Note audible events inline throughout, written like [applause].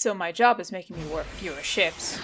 So my job is making me work fewer shifts.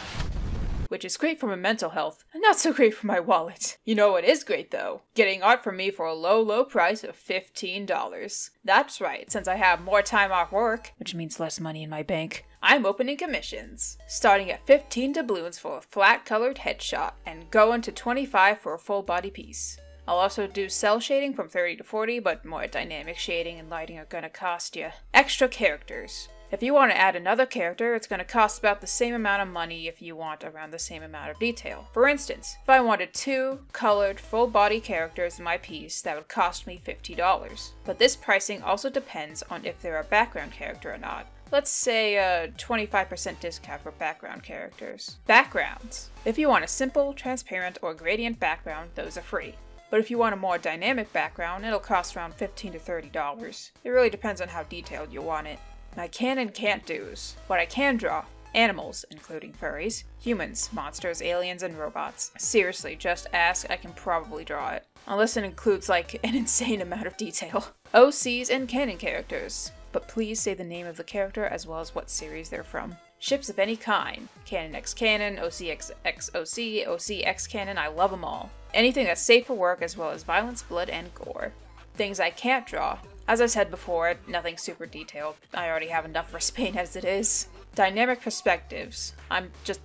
Which is great for my mental health, and not so great for my wallet. You know what is great though? Getting art from me for a low, low price of $15. That's right, since I have more time off work, which means less money in my bank, I'm opening commissions, starting at 15 doubloons for a flat colored headshot, and going to 25 for a full body piece. I'll also do cel shading from 30 to 40, but more dynamic shading and lighting are gonna cost you. Extra characters. If you want to add another character, it's going to cost about the same amount of money if you want around the same amount of detail. For instance, if I wanted two colored full body characters in my piece, that would cost me $50. But this pricing also depends on if they're a background character or not. Let's say a 25% discount for background characters. Backgrounds. If you want a simple, transparent, or gradient background, those are free. But if you want a more dynamic background, it'll cost around 15 to $30. It really depends on how detailed you want it. My can and can't do's. What I can draw animals, including furries, humans, monsters, aliens, and robots. Seriously, just ask, I can probably draw it. Unless it includes, like, [laughs] an insane amount of detail. OCs and canon characters. But please say the name of the character as well as what series they're from. Ships of any kind. Canon X Canon, OCX X OC, OC X Canon, I love them all. Anything that's safe for work as well as violence, blood, and gore. Things I can't draw. As I said before, nothing super detailed. I already have enough for Spain as it is. Dynamic perspectives. I'm just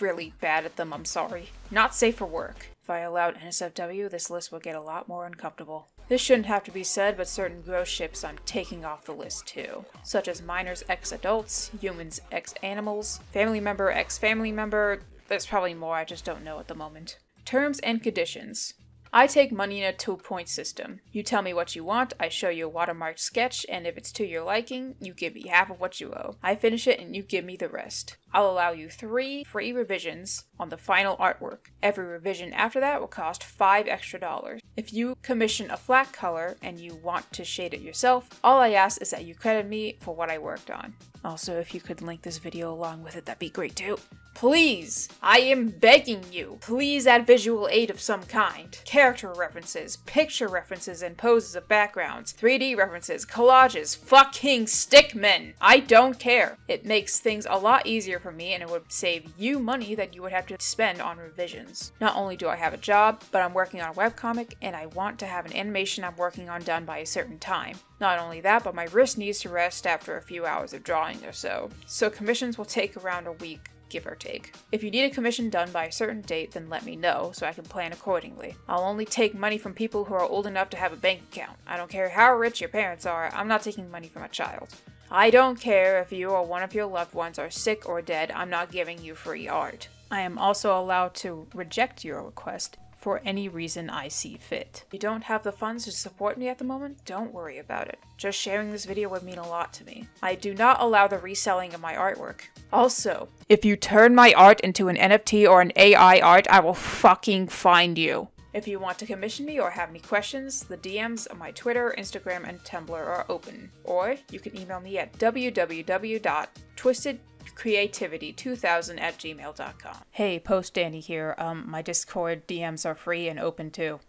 really bad at them, I'm sorry. Not safe for work. If I allowed NSFW, this list would get a lot more uncomfortable. This shouldn't have to be said, but certain gross ships I'm taking off the list too, such as minors x adults, humans x animals, family member x family member. There's probably more, I just don't know at the moment. Terms and conditions. I take money in a two point system. You tell me what you want, I show you a watermarked sketch, and if it's to your liking, you give me half of what you owe. I finish it and you give me the rest. I'll allow you three free revisions on the final artwork. Every revision after that will cost five extra dollars. If you commission a flat color and you want to shade it yourself, all I ask is that you credit me for what I worked on. Also, if you could link this video along with it, that'd be great too. Please, I am begging you, please add visual aid of some kind. Character references, picture references and poses of backgrounds, 3D references, collages, fucking stickmen. I don't care. It makes things a lot easier for me and it would save you money that you would have to spend on revisions. Not only do I have a job, but I'm working on a webcomic and I want to have an animation I'm working on done by a certain time. Not only that, but my wrist needs to rest after a few hours of drawing or so. So commissions will take around a week give or take. If you need a commission done by a certain date, then let me know so I can plan accordingly. I'll only take money from people who are old enough to have a bank account. I don't care how rich your parents are, I'm not taking money from a child. I don't care if you or one of your loved ones are sick or dead, I'm not giving you free art. I am also allowed to reject your request for any reason I see fit. If you don't have the funds to support me at the moment, don't worry about it. Just sharing this video would mean a lot to me. I do not allow the reselling of my artwork. Also, if you turn my art into an NFT or an AI art, I will fucking find you. If you want to commission me or have any questions, the DMs on my Twitter, Instagram, and Tumblr are open. Or you can email me at www.twisted creativity2000 at gmail.com. Hey, Post Dani here. Um, my Discord DMs are free and open too.